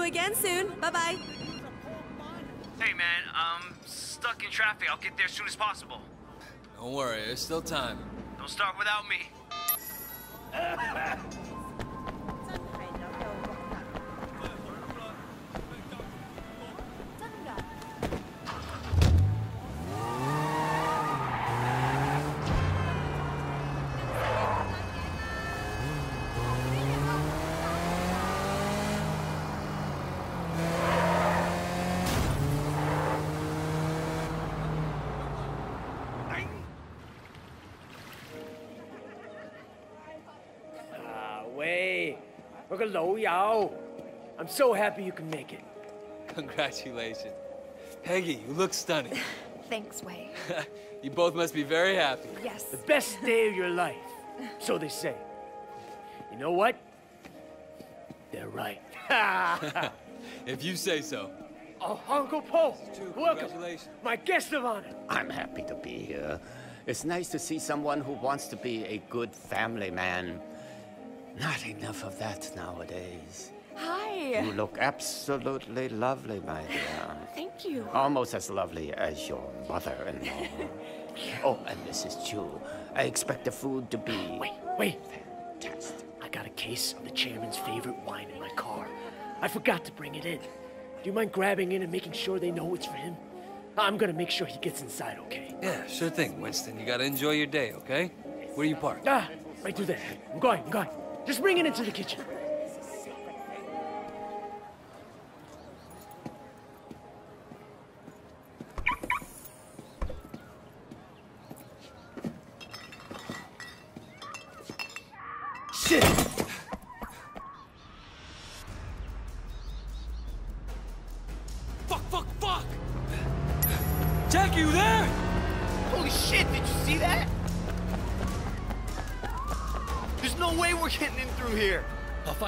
you again soon. Bye bye. Hey man, I'm stuck in traffic. I'll get there as soon as possible. Don't worry, there's still time. Don't start without me. Hello, y'all. I'm so happy you can make it. Congratulations. Peggy, you look stunning. Thanks, Wayne. you both must be very happy. Yes. The best day of your life, so they say. You know what? They're right. if you say so. Oh, Uncle Po, welcome. My guest of honor. I'm happy to be here. It's nice to see someone who wants to be a good family man. Not enough of that nowadays. Hi. You look absolutely lovely, my dear. Thank you. Almost as lovely as your mother-in-law. oh, and Mrs. Chu, I expect the food to be Wait, wait. fantastic. I got a case of the chairman's favorite wine in my car. I forgot to bring it in. Do you mind grabbing in and making sure they know it's for him? I'm gonna make sure he gets inside, okay? Yeah, sure thing, Winston. You gotta enjoy your day, okay? Where do you park? Ah, right through there. I'm going, I'm going. Just bring it into the kitchen.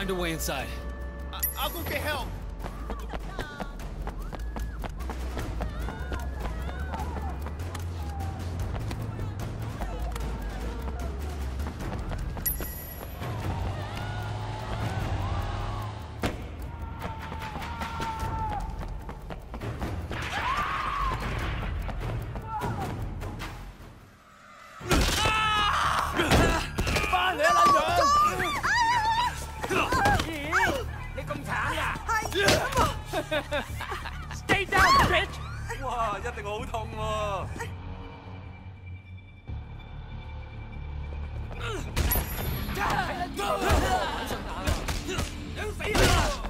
Find a way inside. 还能打，打！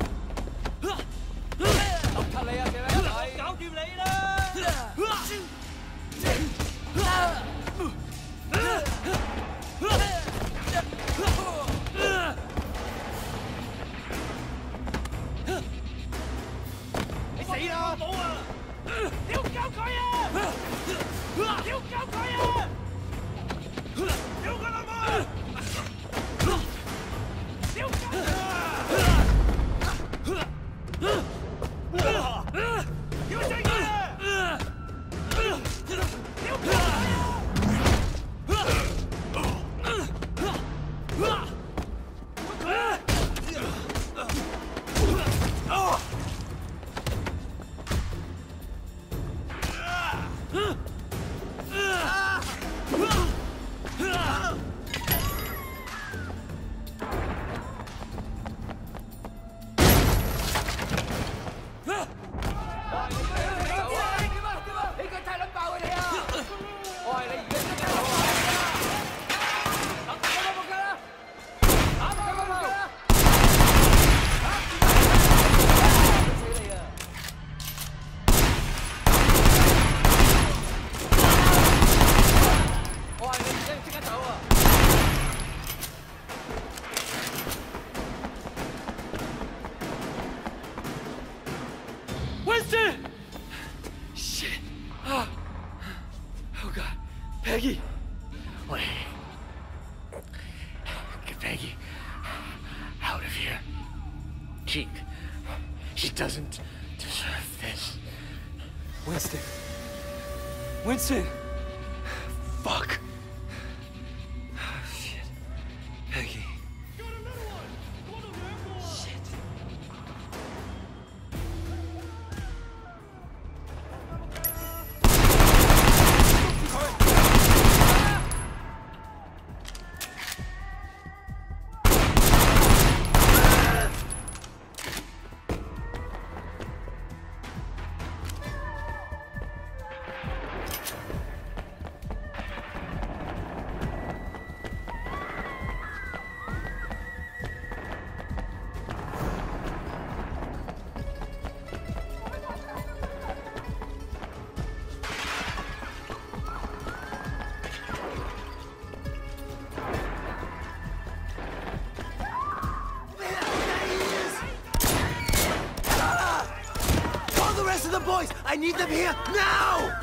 ！Winston！Shit！I need them here now!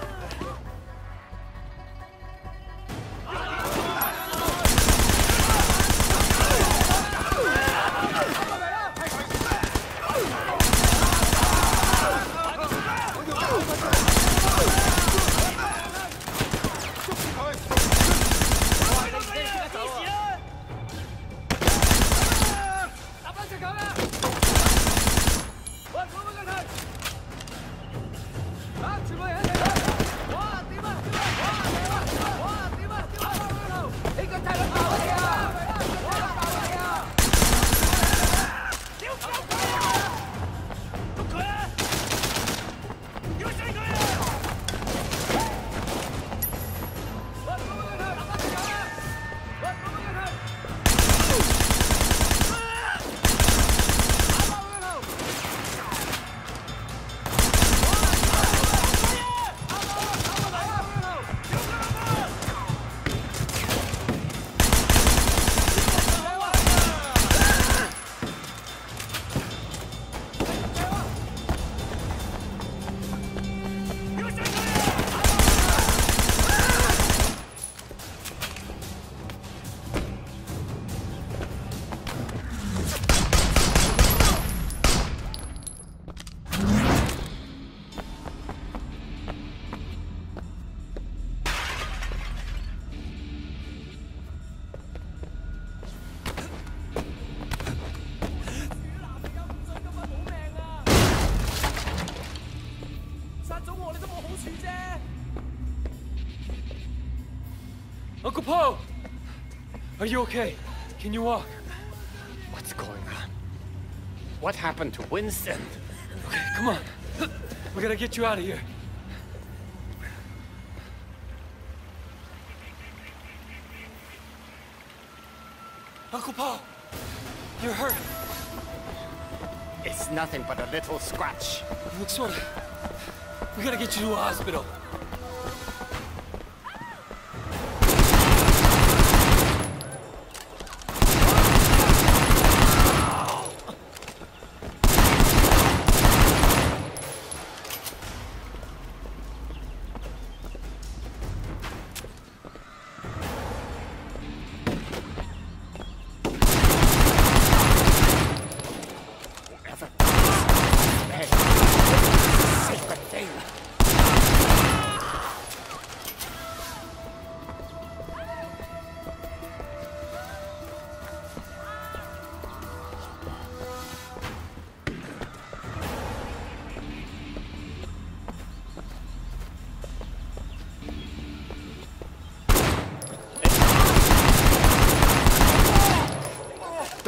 You okay? Can you walk? What's going on? What happened to Winston? Okay, come on. We gotta get you out of here. Uncle Po, You're hurt. It's nothing but a little scratch. You look sort of... We gotta get you to a hospital.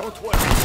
Don't worry.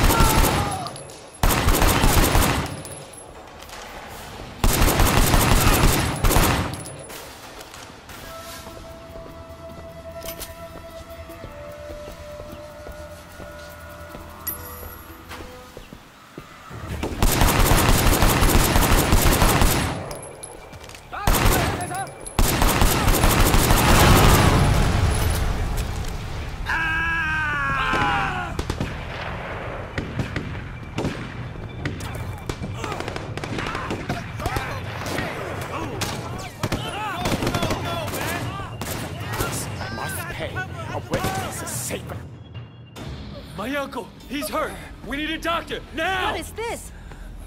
A doctor! Now! What is this?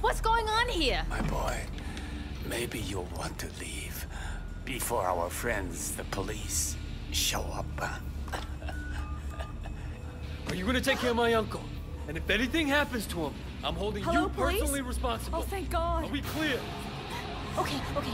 What's going on here? My boy, maybe you'll want to leave before our friends, the police, show up. Are you gonna take care of my uncle? And if anything happens to him, I'm holding Hello, you police? personally responsible. Oh, thank God. Are we clear? Okay, okay.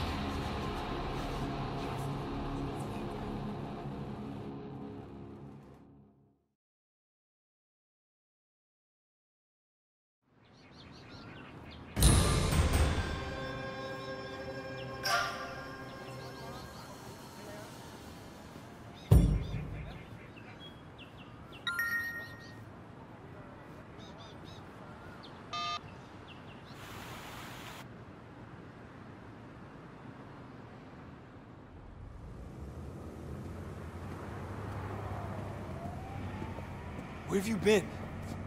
Where have you been?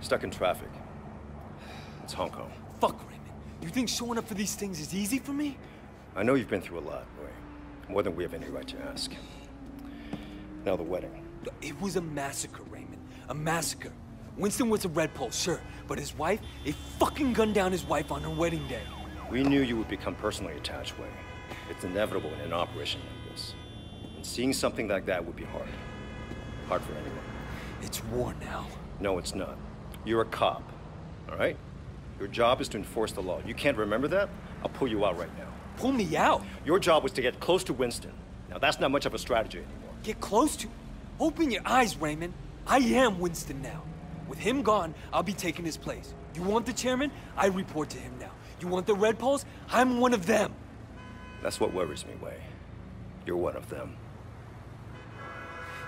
Stuck in traffic. It's Hong Kong. Fuck, Raymond. You think showing up for these things is easy for me? I know you've been through a lot, Wei. More than we have any right to ask. Now the wedding. It was a massacre, Raymond. A massacre. Winston was a red pole, sure, but his wife, they fucking gunned down his wife on her wedding day. We knew you would become personally attached, Wei. It's inevitable in an operation like this. And seeing something like that would be hard. Hard for anyone. It's war now. No, it's not. You're a cop, all right? Your job is to enforce the law. You can't remember that? I'll pull you out right now. Pull me out? Your job was to get close to Winston. Now, that's not much of a strategy anymore. Get close to? Open your eyes, Raymond. I am Winston now. With him gone, I'll be taking his place. You want the chairman? I report to him now. You want the Red Poles? I'm one of them. That's what worries me, Wei. You're one of them.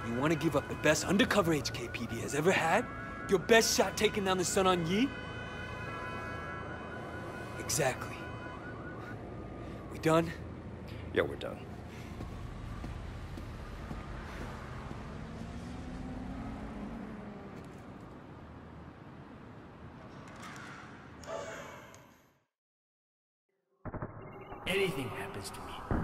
You want to give up the best undercover HKPD has ever had? Your best shot taking down the Sun On Yi? Exactly. We done? Yeah, we're done. Anything happens to me,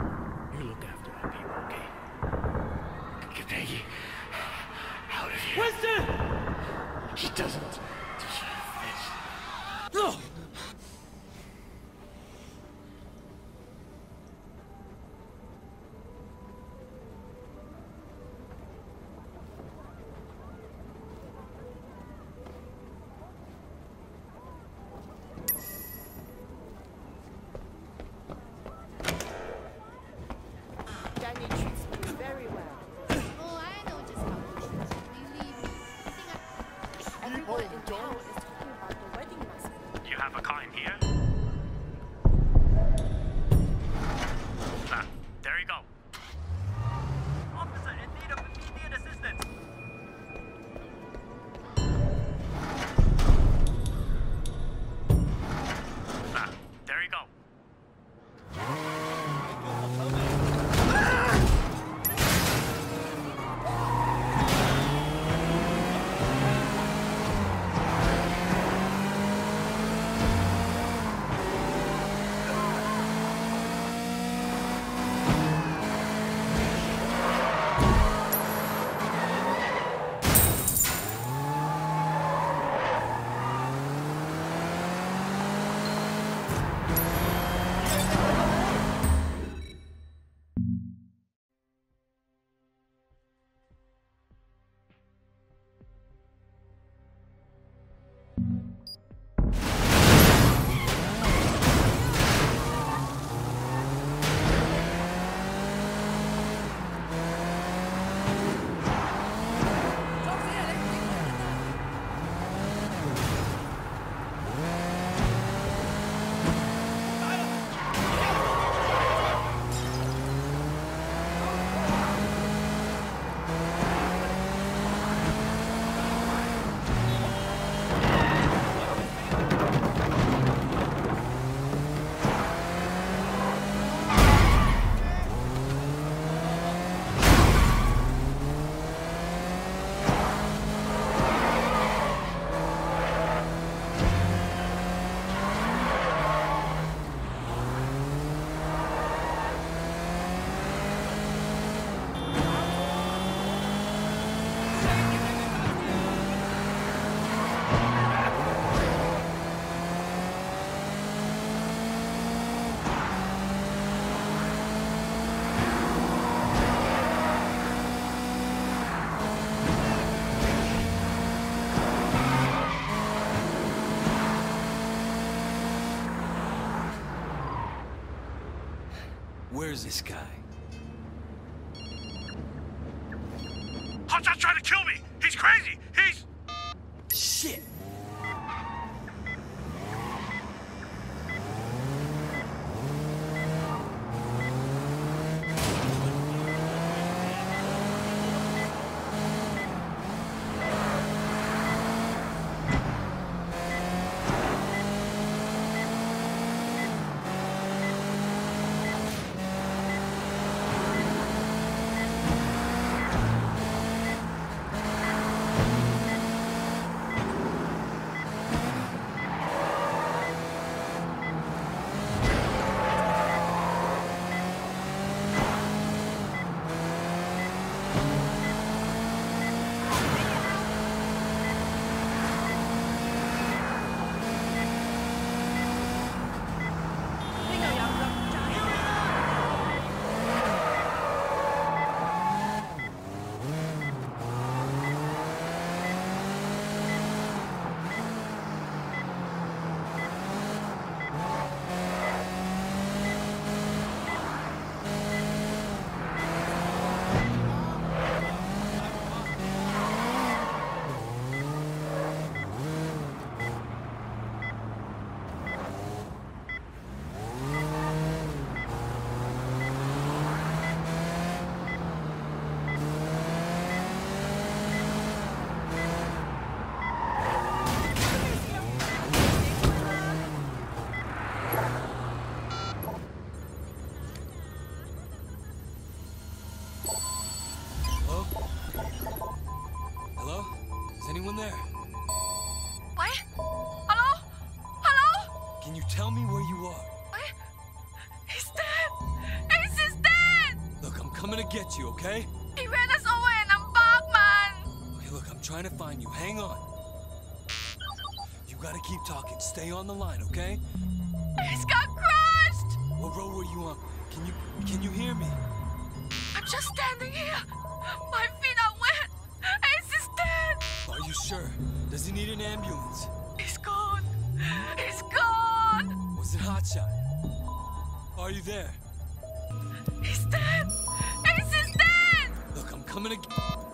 Where's this guy? Okay? He ran us over in a Bachman! Okay, look, I'm trying to find you. Hang on. You gotta keep talking. Stay on the line, okay? He's got crushed! What road were you on? Can you can you hear me? I'm just standing here. My feet are wet. Ace is dead. Are you sure? Does he need an ambulance? He's gone. He's gone. Was it Hotshot? Are you there? He's dead. I'm coming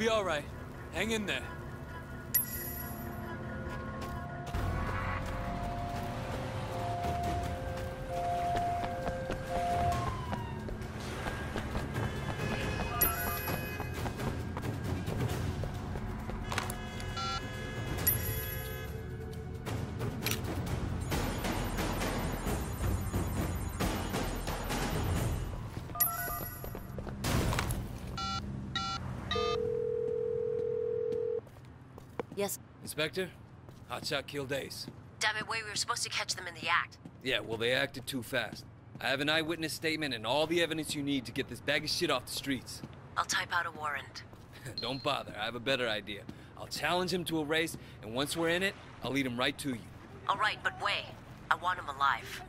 be all right. Hang in there. Inspector, Hotshot killed Ace. Damn it, Wei, we were supposed to catch them in the act. Yeah, well, they acted too fast. I have an eyewitness statement and all the evidence you need to get this bag of shit off the streets. I'll type out a warrant. Don't bother, I have a better idea. I'll challenge him to a race, and once we're in it, I'll lead him right to you. All right, but Wei, I want him alive.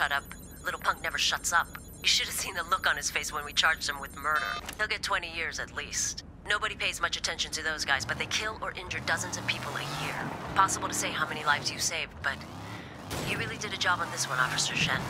Hotshot up. Little punk never shuts up. You should have seen the look on his face when we charged him with murder. He'll get 20 years at least. Nobody pays much attention to those guys, but they kill or injure dozens of people a year. Possible to say how many lives you saved, but you really did a job on this one, Officer Shen.